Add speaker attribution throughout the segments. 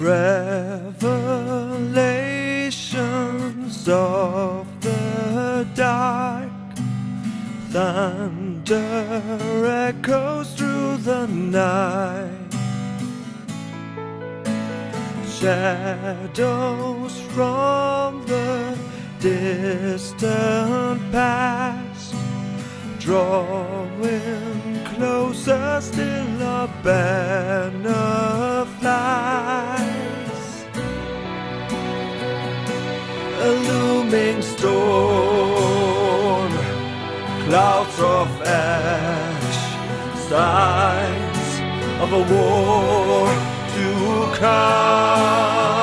Speaker 1: Revelations of the dark. Thunder echoes through the night. Shadows from the distant past Drawing closer still a banner flies A looming storm. Clouds of ash Signs of a war to come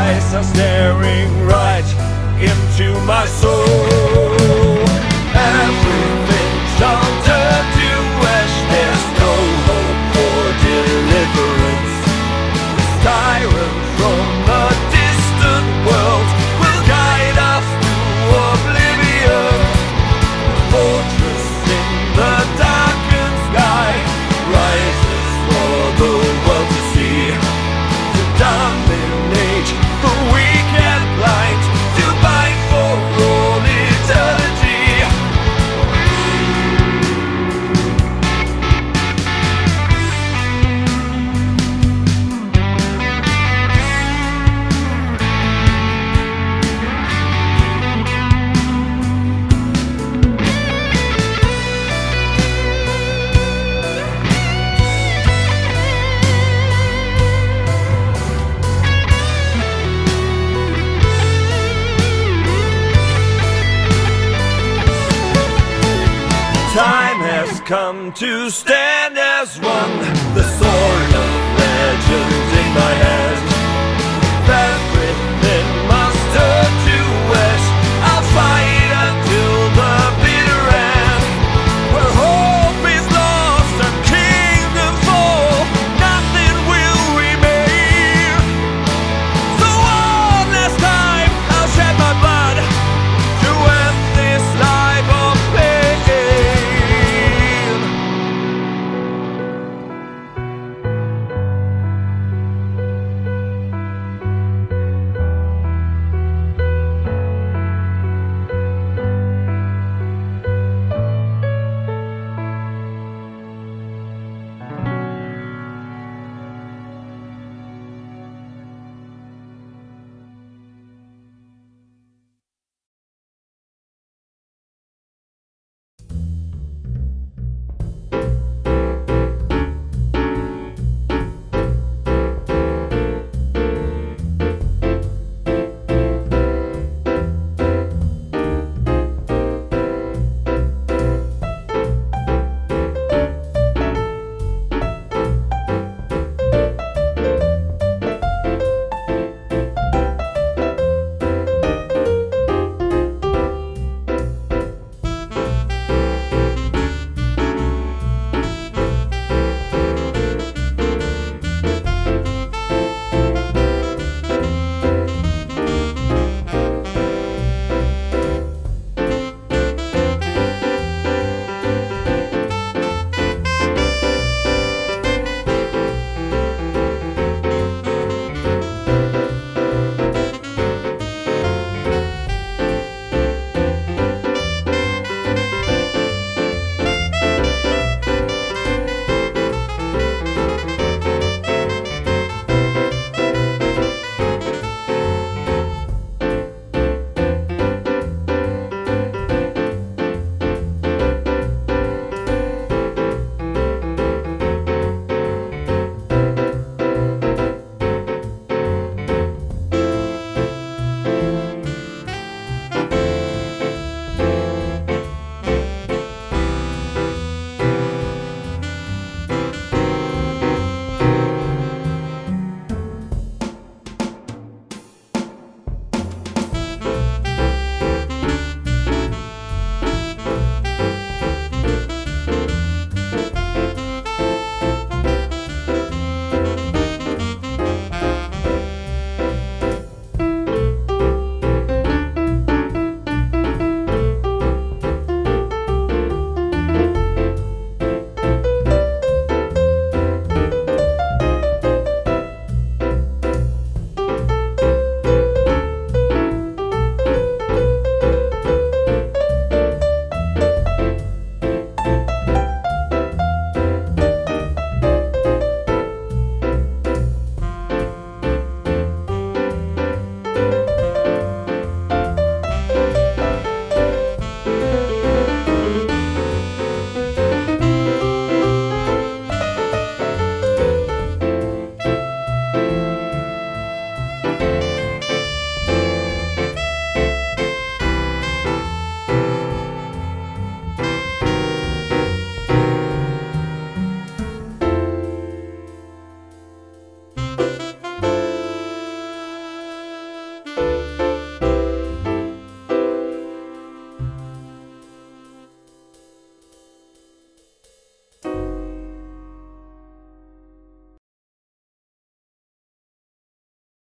Speaker 1: eyes are staring right into my soul come to stand as one